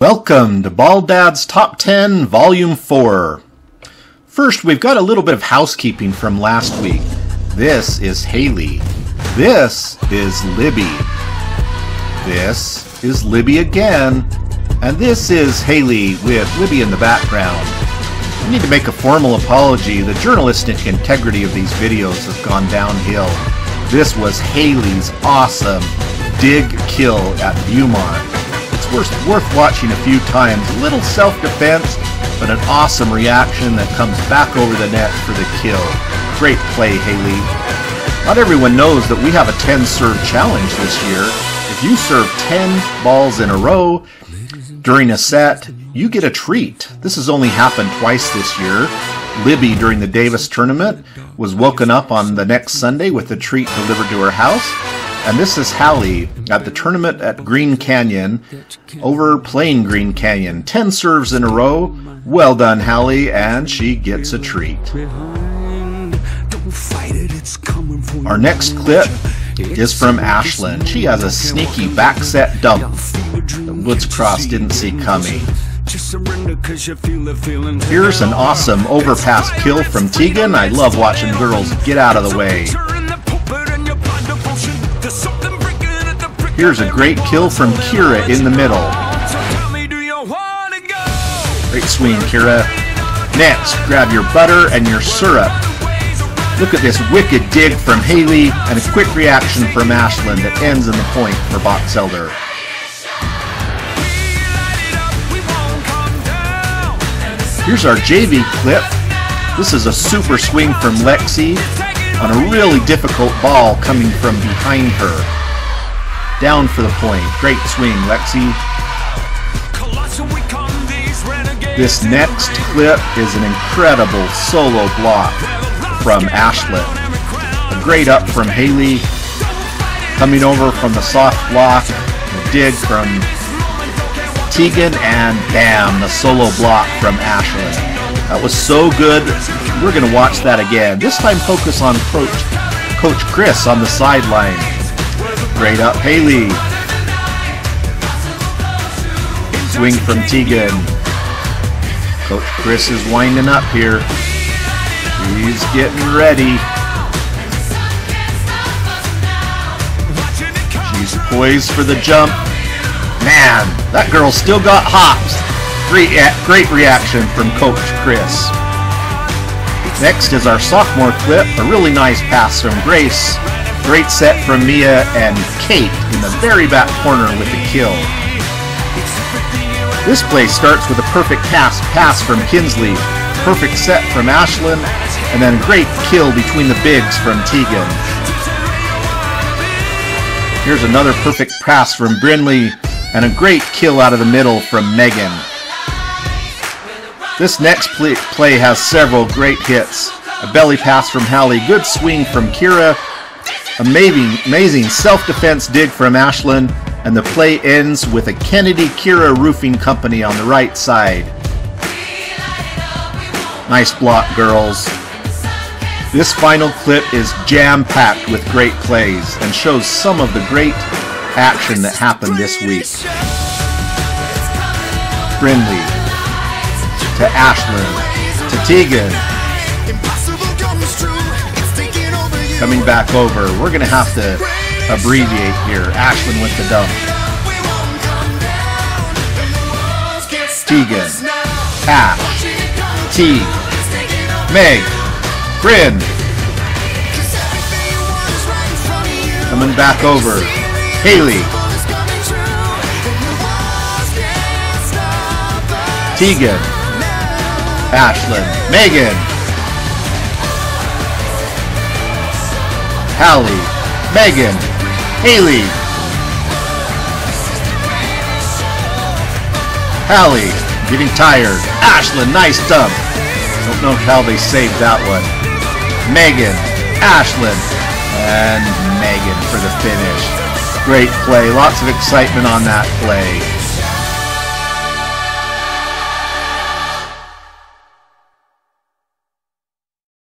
Welcome to Bald Dad's Top 10 Volume 4. First, we've got a little bit of housekeeping from last week. This is Haley. This is Libby. This is Libby again. And this is Haley with Libby in the background. I need to make a formal apology. The journalistic integrity of these videos has gone downhill. This was Haley's awesome dig kill at Viewmont worth, worth watching a few times. Little self-defense, but an awesome reaction that comes back over the net for the kill. Great play, Haley. Not everyone knows that we have a 10-serve challenge this year. If you serve 10 balls in a row during a set, you get a treat. This has only happened twice this year. Libby, during the Davis tournament, was woken up on the next Sunday with a treat delivered to her house. And this is Hallie at the tournament at Green Canyon over playing Green Canyon. 10 serves in a row. Well done, Hallie, and she gets a treat. Our next clip is from Ashlyn. She has a sneaky back set dump that Woods Cross didn't see coming. Here's an awesome overpass kill from Tegan. I love watching girls get out of the way. Here's a great kill from Kira in the middle. Great swing, Kira. Next, grab your butter and your syrup. Look at this wicked dig from Haley and a quick reaction from Ashlyn that ends in the point for Box Elder. Here's our JV clip. This is a super swing from Lexi on a really difficult ball coming from behind her. Down for the point. Great swing, Lexi. This next clip is an incredible solo block from Ashlyn. A great up from Haley. Coming over from the soft block. A dig from Tegan and bam, the solo block from Ashlyn. That was so good. We're going to watch that again. This time focus on Coach, Coach Chris on the sideline. Straight up Haley. Swing from Tegan. Coach Chris is winding up here. He's getting ready. She's poised for the jump. Man, that girl still got hops. Great, great reaction from Coach Chris. Next is our sophomore clip, a really nice pass from Grace Great set from Mia and Kate in the very back corner with the kill. This play starts with a perfect pass pass from Kinsley, perfect set from Ashlyn, and then great kill between the bigs from Tegan. Here's another perfect pass from Brinley, and a great kill out of the middle from Megan. This next play, has several great hits. A belly pass from Hallie, good swing from Kira, Amazing, amazing self-defense dig from Ashlyn, and the play ends with a Kennedy Kira Roofing Company on the right side. Nice block, girls. This final clip is jam-packed with great plays and shows some of the great action that happened this week. Brindley to Ashlyn to Tegan coming back over. We're going to have to abbreviate here. Ashlyn with the dump. Tegan. Ash. T. Meg. Bryn. Coming back over. Haley. Tegan. Ashlyn. Megan. Hallie, Megan, Haley, Hallie, getting tired. Ashlyn, nice dump. Don't know how they saved that one. Megan, Ashlyn, and Megan for the finish. Great play. Lots of excitement on that play.